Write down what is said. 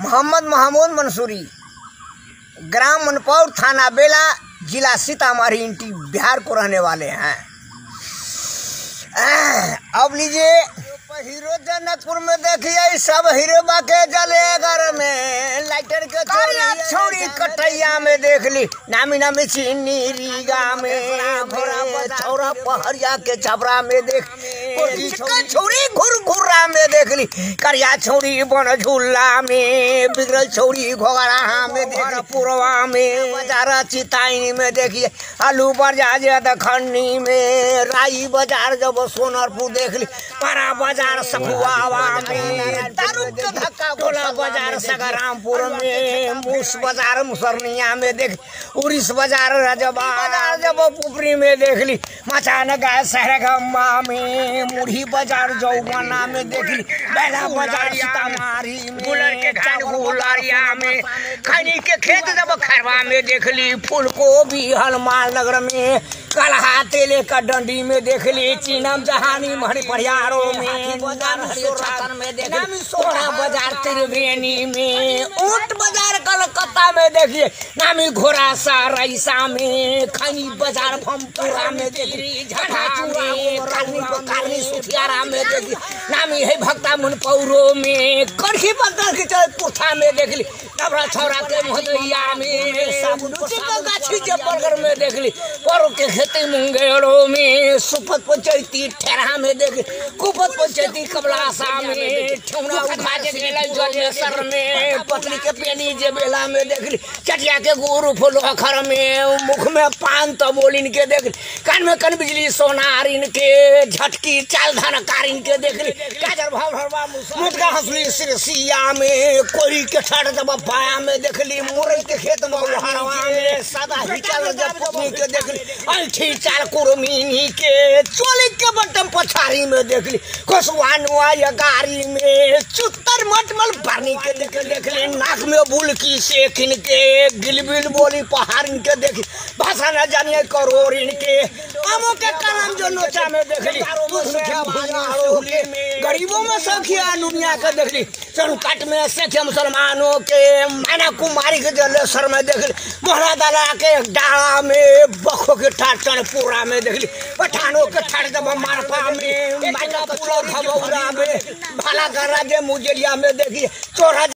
मोहम्मद महमूद मंसूरी ग्राम मनपौर थाना बेला जिला सीतामढ़ी इंटी बिहार को रहने वाले हैं। अब लीजिए हीरो जनकपुर में देखिए सब हीरो के जले घर में। लाइटर के छोड़ी कटैया में देख ली। नामी नामी चीनी रीगा में छौरा पहरिया के छबरा में देख। छोड़ी घुर घुरा में देख ली करिया छोड़ी बन झूला में बिगड़ल छोड़ी घोगरा में देख पुरवा में। बाज़ार चिताई में देखिए आलू बाज़ार खन्नी में राई बाज़ार जब सोनरपुर देख ली पारा बाज़ार सखुआवा में दारू के धक्का गोला बाज़ार सगरामपुर में मूस बाज़ार मुसरनिया में देख उड़ीस बाज़ार रजबा बाज़ार जब पुपरी में देख ली मचान गाय सहरगम्मा में मुढ़ी बाज़ार जौगना में देख ली बैला बाज़ार सीतामारी में गुलर के घाट गुलारिया में खैनी के खेत जब खरवा में देख ली फूल गोभी हनुमान नगर में कलहा तेले का डंडी में देख ली चीनम जहानी महरी परियारों में सोना बाज़ार त्रिवेणी में ऊट बाज़ार में देखिए नामी घोड़ा सा रईसा में खनी बाज़ार भमपुरा में देखिए सुथियारा में देखिए नामी है भक्ता मुनपौरो में करखी बदल के चल पुठा में देख ली डबरा छौरा के मोहदैया में गाछी जबरगर में देख ली परो के खेती मुंगेरो में सुपत पंचायती ठेरा में देख ली कुपत पंचायती कबलासा में ठेवना उठा के गेलै जलेसर में पतली के पेनी जे बेला में देख चटिया के गुरु फुल अखर में मुख में पान तमोलिन के देख ली कान में कन बिजली सोनारिन के झटकी चाल धन कारिन के देख ली काजर भरवा मुटका हंसली सिरसिया में कोई के ठाड़ दबा पाया में देख ली मुरई के खेत में हरवा में सदा हिचल जब पत्नी के देख ली अंठी चाल कुरमीनी के चोली के बटम पछारी में देख ली गाड़ी में चुत्तर मटमल भरनी के देख देख ली नाक में सेखिन के गिलबिल बोली पहाड़िन के देख, भाषा न जानिए करोड़िन के आमो के कलम जो नोचा में देख ली गरीबों में सखिया दुनिया के देख ली संकट में सखिया मुसलमानों के, मैना कुमारी के जलेसर में देख ली मोहरा दादा के डाला में, बखो के ठाट पूरा में देख ली पठानों के ठाट जब मारपा में मैना पूरा घबौरा में, भाला का राज्य मुजरिया में देखिए चोरा